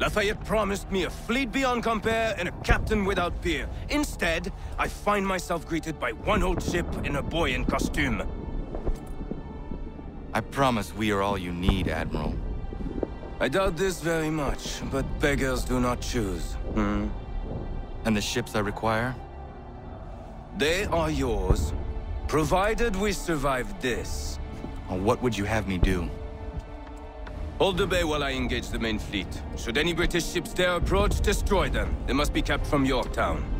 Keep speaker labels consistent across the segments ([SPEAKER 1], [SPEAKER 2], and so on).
[SPEAKER 1] Lafayette promised me a fleet beyond compare and a captain without peer. Instead, I find myself greeted by one old ship and a boy in costume.
[SPEAKER 2] I promise we are all you need, Admiral.
[SPEAKER 1] I doubt this very much, but beggars do not choose. Hmm?
[SPEAKER 2] And the ships I require?
[SPEAKER 1] They are yours, provided we survive this.
[SPEAKER 2] what would you have me do?
[SPEAKER 1] Hold the bay while I engage the main fleet. Should any British ships dare approach, destroy them. They must be kept from Yorktown.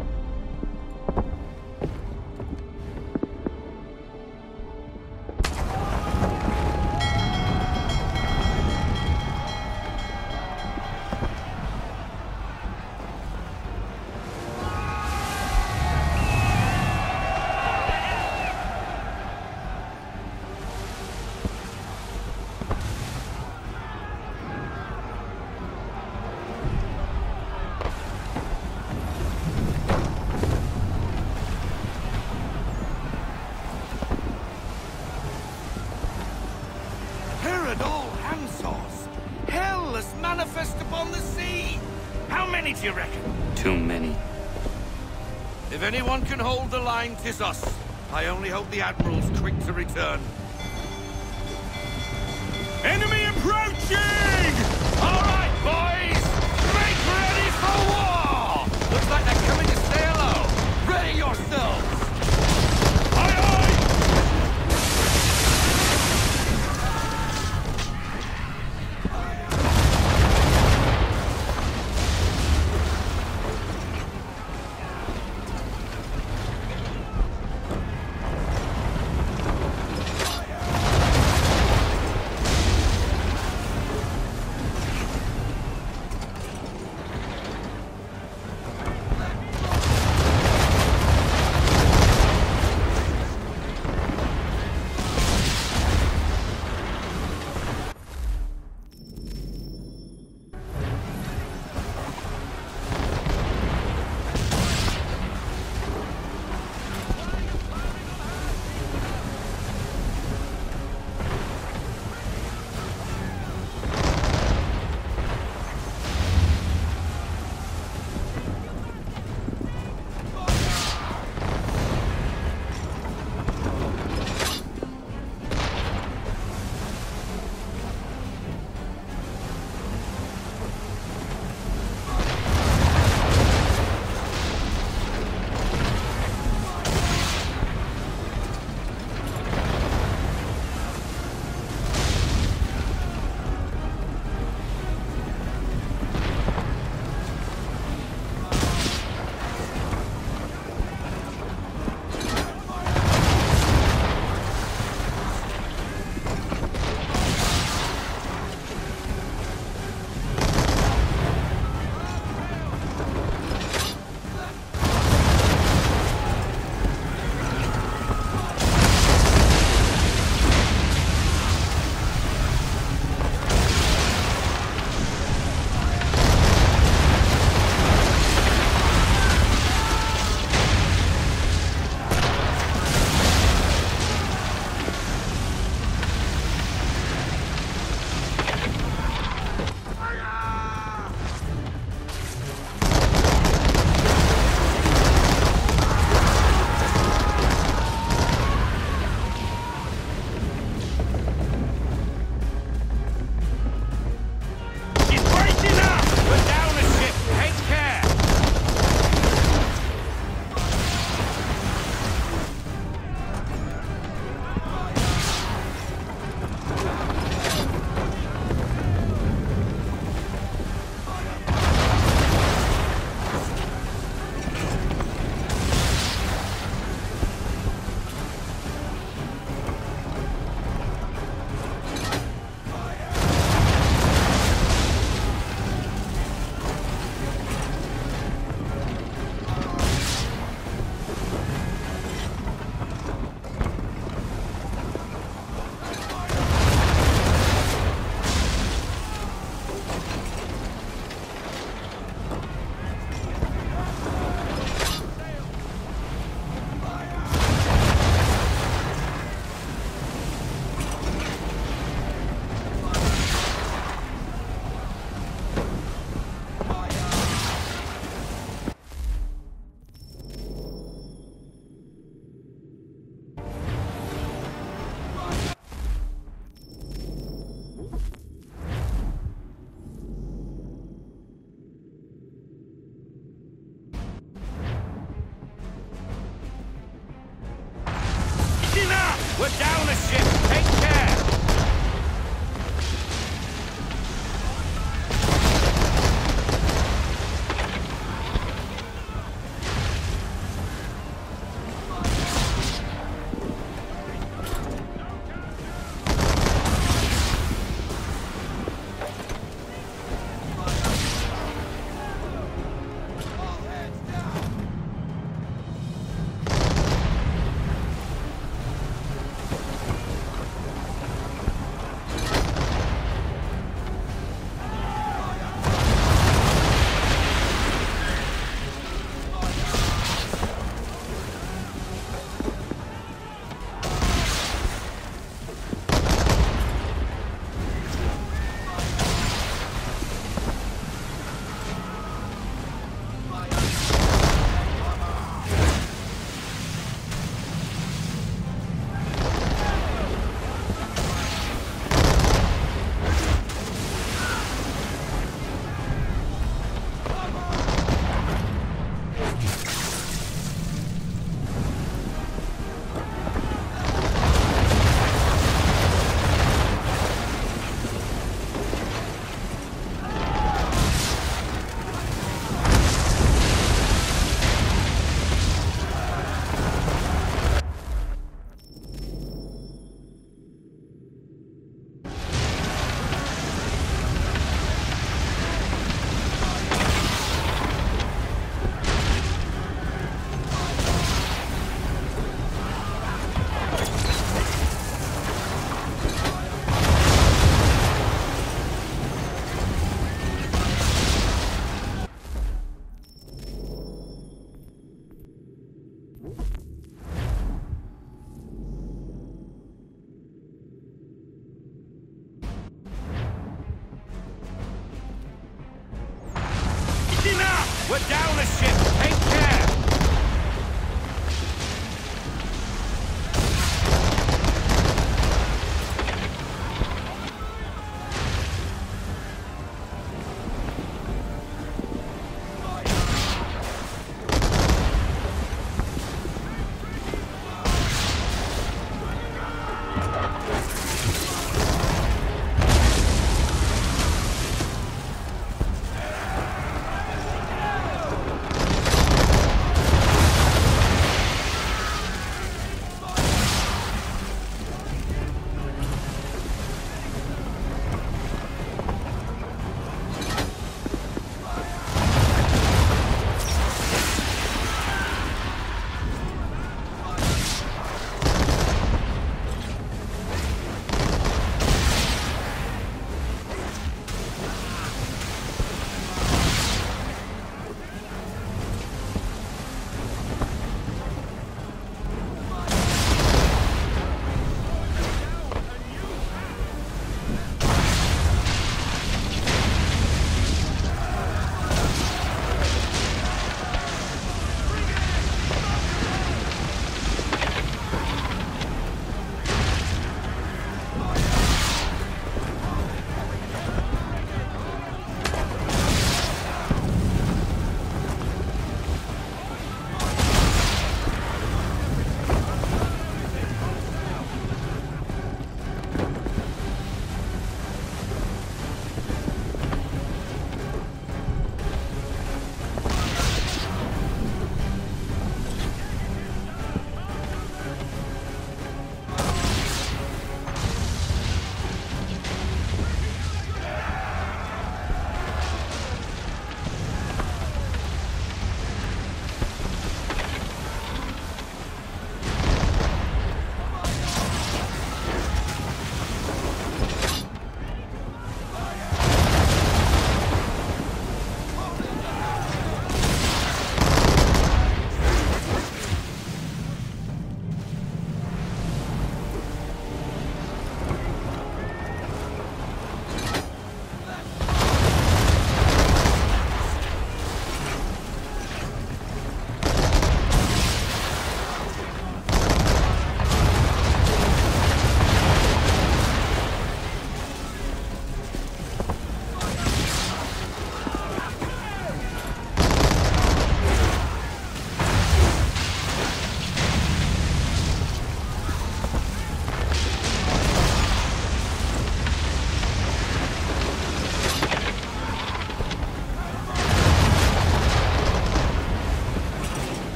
[SPEAKER 3] All hands Hell is manifest upon the sea! How many do you reckon?
[SPEAKER 2] Too many.
[SPEAKER 3] If anyone can hold the line, tis us. I only hope the Admiral's quick to return. Enemy approaching!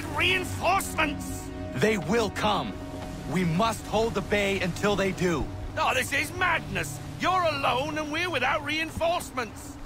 [SPEAKER 3] Blasted reinforcements?
[SPEAKER 4] They will come. We must hold the bay until they do.
[SPEAKER 3] Oh, this is madness! You're alone and we're without reinforcements!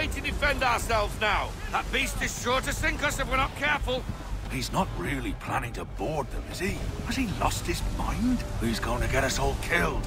[SPEAKER 3] Way to defend ourselves now. That beast is sure to sink us if we're not careful.
[SPEAKER 5] He's not really planning to board them, is he? Has he lost his mind? He's going to get us all killed.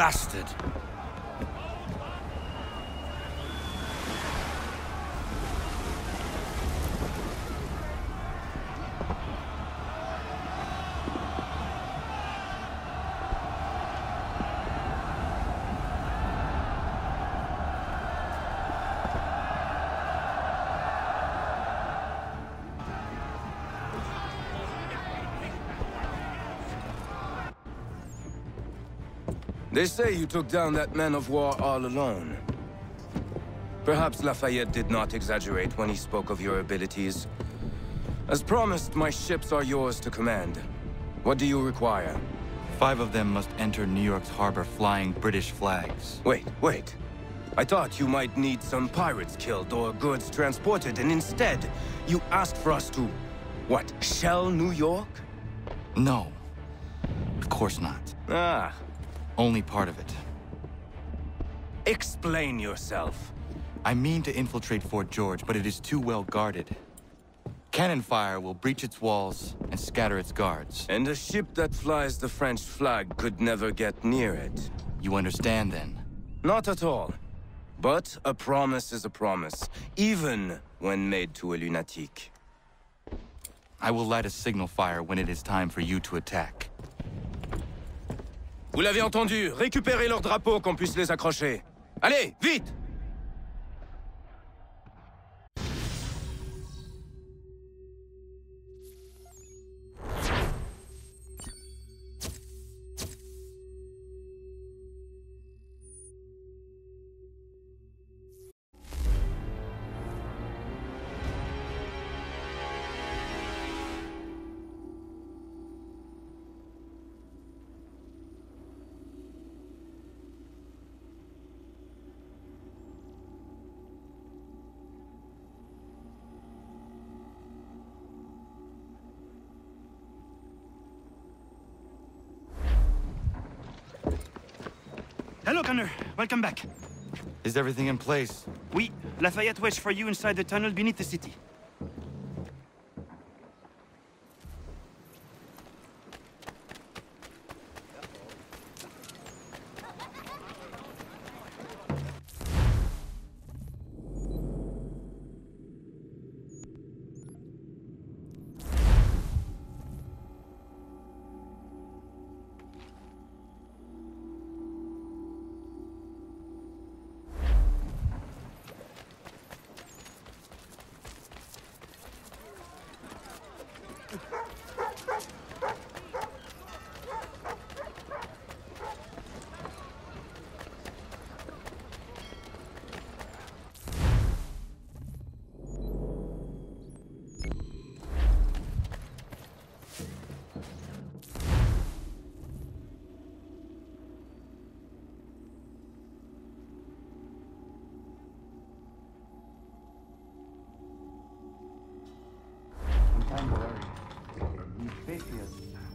[SPEAKER 3] Bastard.
[SPEAKER 1] They say you took down that man of war all alone. Perhaps Lafayette did not exaggerate when he spoke of your abilities. As promised, my ships are yours to command. What do you require?
[SPEAKER 2] Five of them must enter New York's harbor flying British flags.
[SPEAKER 1] Wait, wait. I thought you might need some pirates killed or goods transported, and instead, you asked for us to... what, shell New York?
[SPEAKER 2] No. Of course not.
[SPEAKER 1] Ah,
[SPEAKER 2] Only part of it.
[SPEAKER 1] explain yourself.
[SPEAKER 2] I mean to infiltrate Fort George, but it is too well guarded. Cannon fire will breach its walls and scatter its guards.
[SPEAKER 1] And a ship that flies the French flag could never get near it.
[SPEAKER 2] You understand then?
[SPEAKER 1] Not at all. But a promise is a promise, even when made to a lunatic.
[SPEAKER 2] I will light a signal fire when it is time for you to attack.
[SPEAKER 1] Vous l'avez entendu, récupérez leurs drapeaux qu'on puisse les accrocher. Allez, vite
[SPEAKER 6] Hello, Connor. Welcome back.
[SPEAKER 2] Is everything in place?
[SPEAKER 6] Oui, Lafayette waits for you inside the tunnel beneath the city.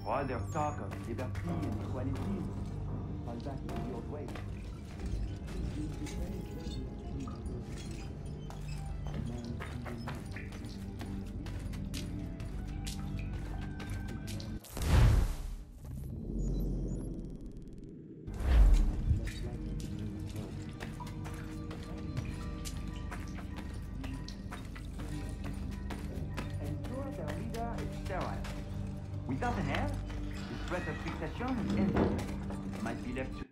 [SPEAKER 7] All their talk of liberty and equality, fall back to the old ways. And an heir, the threat of succession is ended. Might be left to